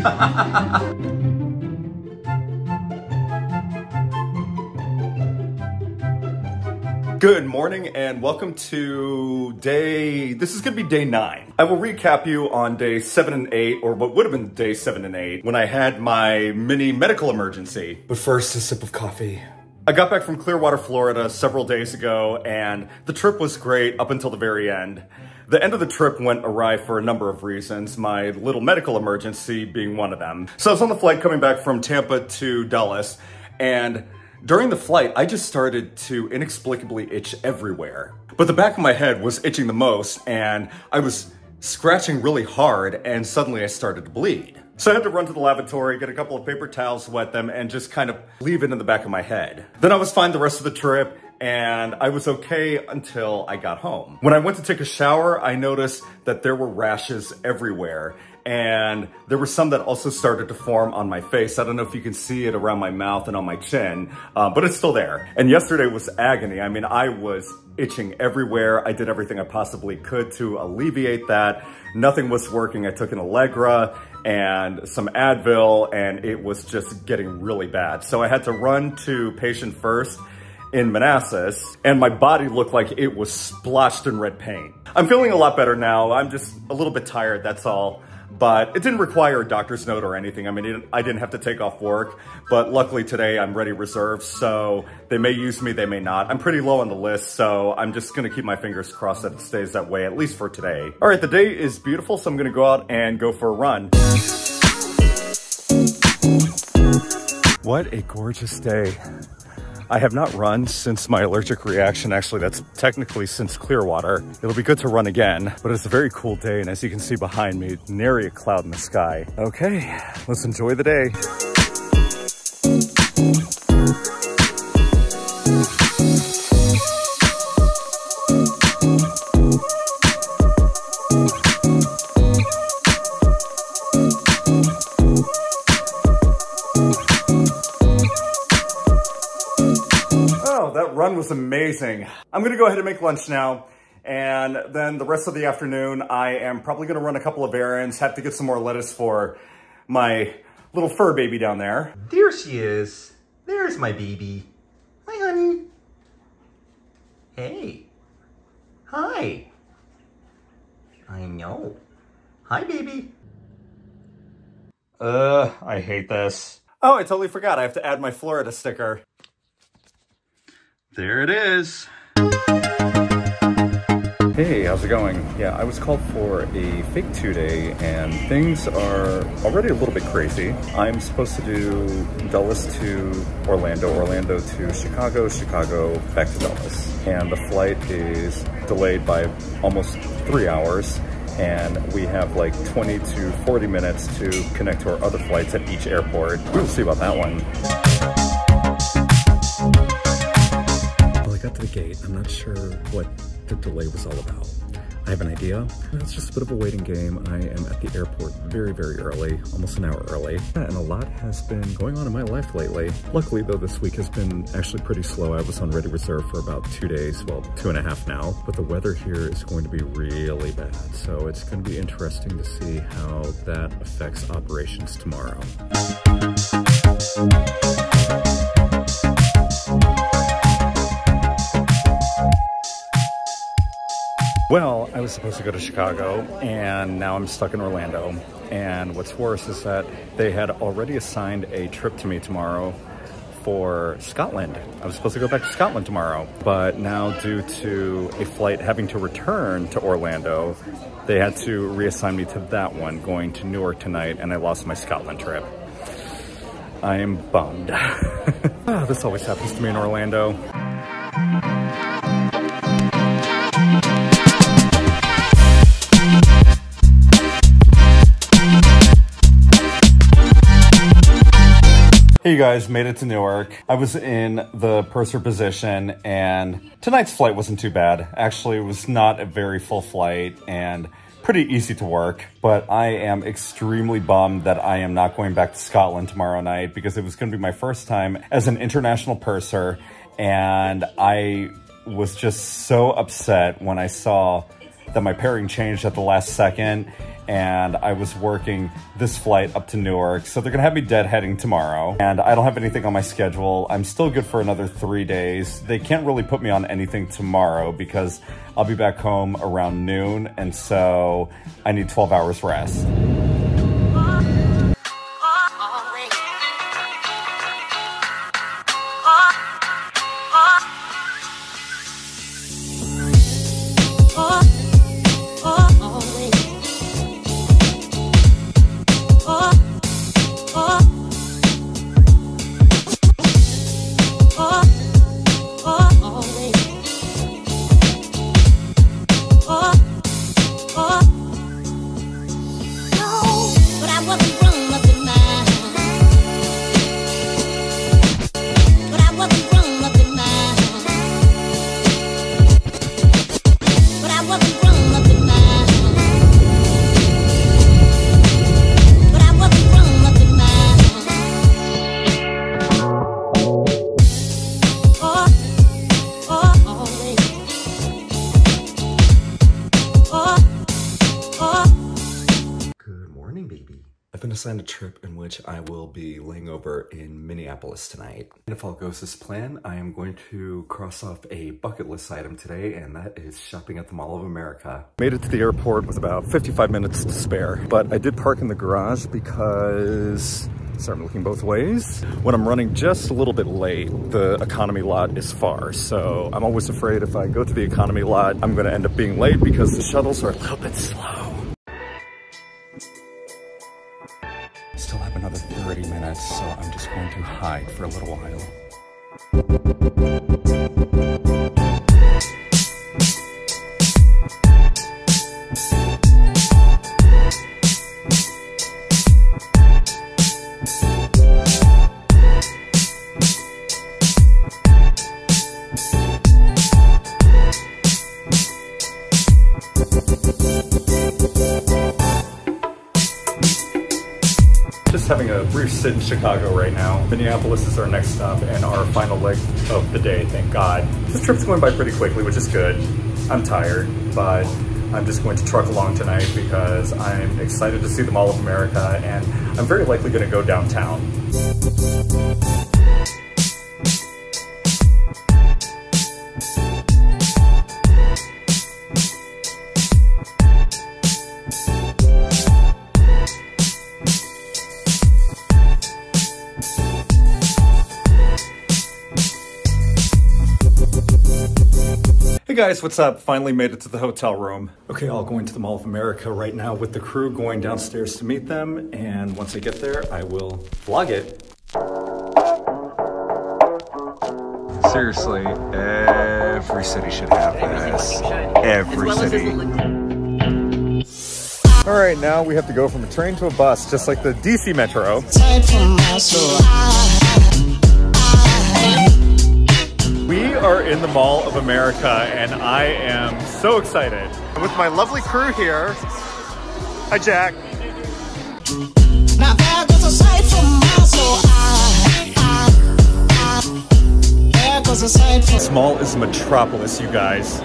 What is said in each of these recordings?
Good morning and welcome to day, this is gonna be day nine. I will recap you on day seven and eight, or what would have been day seven and eight, when I had my mini medical emergency. But first, a sip of coffee. I got back from Clearwater, Florida several days ago and the trip was great up until the very end. The end of the trip went awry for a number of reasons, my little medical emergency being one of them. So I was on the flight coming back from Tampa to Dallas, and during the flight, I just started to inexplicably itch everywhere. But the back of my head was itching the most, and I was scratching really hard, and suddenly I started to bleed. So I had to run to the lavatory, get a couple of paper towels, wet them, and just kind of leave it in the back of my head. Then I was fine the rest of the trip, and I was okay until I got home. When I went to take a shower, I noticed that there were rashes everywhere and there were some that also started to form on my face. I don't know if you can see it around my mouth and on my chin, uh, but it's still there. And yesterday was agony. I mean, I was itching everywhere. I did everything I possibly could to alleviate that. Nothing was working. I took an Allegra and some Advil and it was just getting really bad. So I had to run to patient first in Manassas and my body looked like it was splashed in red paint. I'm feeling a lot better now. I'm just a little bit tired, that's all but it didn't require a doctor's note or anything. I mean, I didn't have to take off work, but luckily today I'm ready reserved, so they may use me, they may not. I'm pretty low on the list, so I'm just gonna keep my fingers crossed that it stays that way, at least for today. All right, the day is beautiful, so I'm gonna go out and go for a run. What a gorgeous day. I have not run since my allergic reaction. Actually, that's technically since Clearwater. It'll be good to run again, but it's a very cool day. And as you can see behind me, nary a cloud in the sky. Okay, let's enjoy the day. Run amazing. I'm gonna go ahead and make lunch now. And then the rest of the afternoon, I am probably gonna run a couple of errands, have to get some more lettuce for my little fur baby down there. There she is. There's my baby. Hi, honey. Hey. Hi. I know. Hi, baby. Ugh, I hate this. Oh, I totally forgot. I have to add my Florida sticker. There it is. Hey, how's it going? Yeah, I was called for a fake two-day and things are already a little bit crazy. I'm supposed to do Dulles to Orlando, Orlando to Chicago, Chicago back to Dulles. And the flight is delayed by almost three hours and we have like 20 to 40 minutes to connect to our other flights at each airport. We'll see about that one. Gate. I'm not sure what the delay was all about. I have an idea. It's just a bit of a waiting game. I am at the airport very, very early, almost an hour early. And a lot has been going on in my life lately. Luckily though, this week has been actually pretty slow. I was on Ready Reserve for about two days, well, two and a half now. But the weather here is going to be really bad. So it's going to be interesting to see how that affects operations tomorrow. Was supposed to go to Chicago and now I'm stuck in Orlando. And what's worse is that they had already assigned a trip to me tomorrow for Scotland. I was supposed to go back to Scotland tomorrow, but now due to a flight having to return to Orlando, they had to reassign me to that one, going to Newark tonight, and I lost my Scotland trip. I am bummed. Ah, this always happens to me in Orlando. Guys, made it to Newark. I was in the purser position and tonight's flight wasn't too bad. Actually, it was not a very full flight and pretty easy to work, but I am extremely bummed that I am not going back to Scotland tomorrow night because it was gonna be my first time as an international purser and I was just so upset when I saw that my pairing changed at the last second and I was working this flight up to Newark. So they're gonna have me deadheading tomorrow and I don't have anything on my schedule. I'm still good for another three days. They can't really put me on anything tomorrow because I'll be back home around noon and so I need 12 hours rest. A trip in which I will be laying over in Minneapolis tonight. And if all goes as planned, I am going to cross off a bucket list item today, and that is shopping at the Mall of America. Made it to the airport with about 55 minutes to spare, but I did park in the garage because Sorry, I'm looking both ways. When I'm running just a little bit late, the economy lot is far. So I'm always afraid if I go to the economy lot, I'm gonna end up being late because the shuttles are a little bit slow. Still have another 30 minutes, so I'm just going to hide for a little while. Having a brief sit in Chicago right now. Minneapolis is our next stop and our final leg of the day, thank God. This trip's going by pretty quickly, which is good. I'm tired, but I'm just going to truck along tonight because I'm excited to see the Mall of America and I'm very likely gonna go downtown. Guys, what's up? Finally made it to the hotel room. Okay, I'll go into the Mall of America right now with the crew going downstairs to meet them. And once I get there, I will vlog it. Seriously, every city should have this. Every city. All right, now we have to go from a train to a bus, just like the DC Metro. Are in the Mall of America and I am so excited. With my lovely crew here. Hi, Jack. This mall is metropolis, you guys.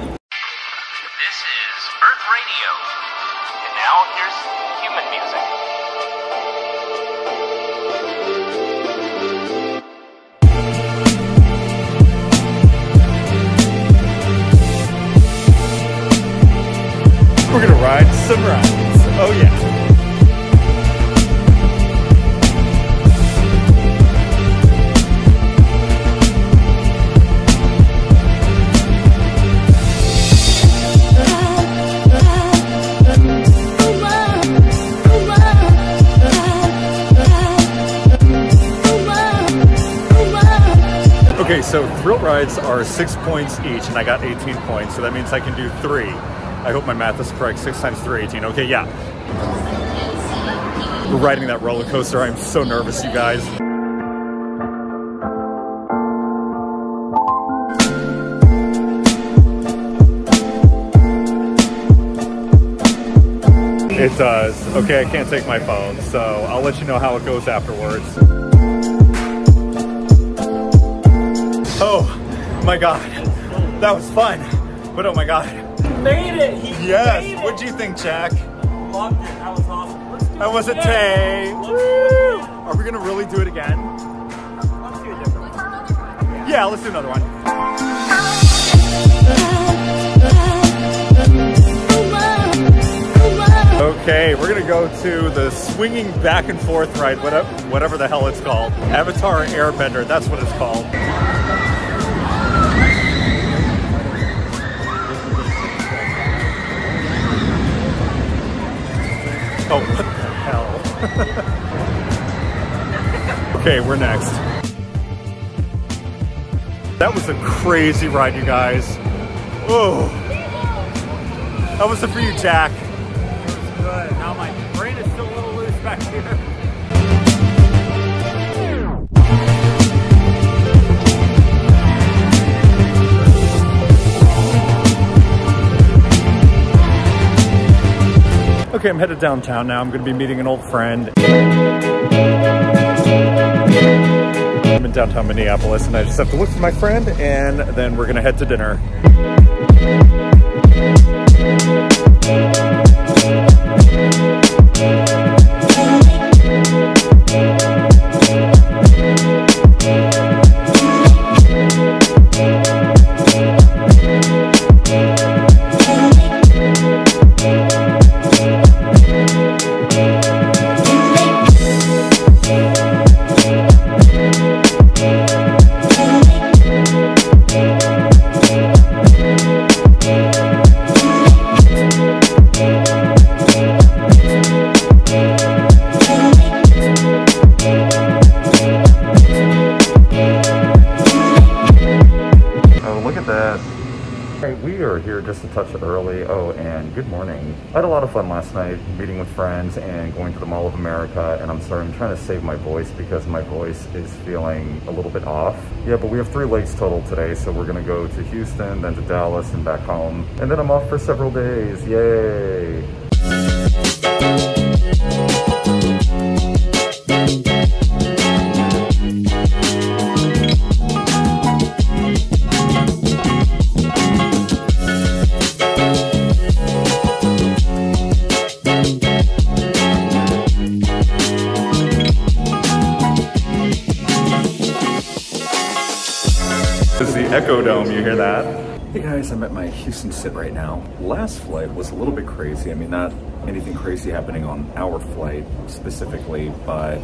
We're gonna ride some rides. Oh yeah. Okay, so thrill rides are six points each, and I got 18 points, so that means I can do three. I hope my math is correct. Six times three, 18. Okay, yeah. We're riding that roller coaster. I'm so nervous, you guys. It does. Okay, I can't take my phone, so I'll let you know how it goes afterwards. Oh my God, that was fun. But oh my God, made it. He made Yes. it. What'd you think, Jack? Loved it. That was awesome. That was a. Tay. Let's do it again. Are we gonna really do it again? Let's do a different one. Yeah, let's do another one. Okay, we're gonna go to the swinging back and forth ride, whatever, whatever the hell it's called. Avatar Airbender, that's what it's called. Oh, what the hell? okay, we're next. That was a crazy ride, you guys. Oh, that was it for you, Jack. Okay, I'm headed downtown now. I'm going to be meeting an old friend. I'm in downtown Minneapolis and I just have to look for my friend and then we're going to head to dinner. Oh, We are here just a touch early. Oh, and good morning. I had a lot of fun last night meeting with friends and going to the Mall of America. And I'm sorry, I'm trying to save my voice because my voice is feeling a little bit off. Yeah, but we have three legs total today. So we're going to go to Houston, then to Dallas, and back home. And then I'm off for several days. Yay. Hear that? Hey guys, I'm at my Houston sit right now. Last flight was a little bit crazy. I mean, not anything crazy happening on our flight specifically, but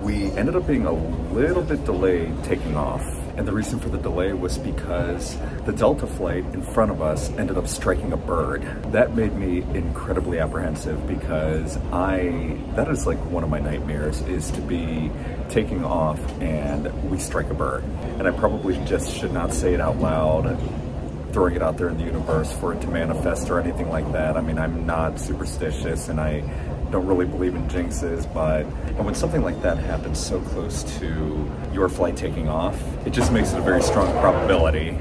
we ended up being a little bit delayed taking off. And the reason for the delay was because the Delta flight in front of us ended up striking a bird. That made me incredibly apprehensive because I, that is like one of my nightmares is to be taking off and we strike a bird. And I probably just should not say it out loud and throwing it out there in the universe for it to manifest or anything like that. I mean, I'm not superstitious and I don't really believe in jinxes, but and when something like that happens so close to your flight taking off, it just makes it a very strong probability.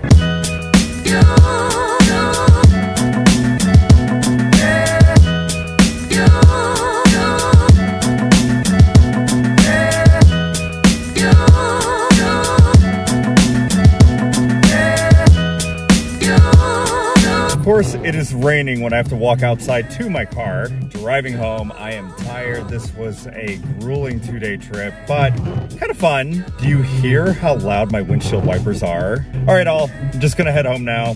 Course, it is raining when I have to walk outside to my car. Driving home, I am tired. This was a grueling two day trip, but kind of fun. Do you hear how loud my windshield wipers are? All right, all, I'm just gonna head home now.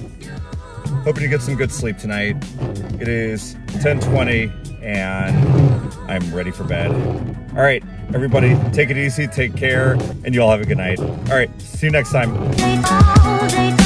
Hoping to get some good sleep tonight. It is 1020 and I'm ready for bed. All right, everybody, take it easy, take care, and you all have a good night. All right, see you next time.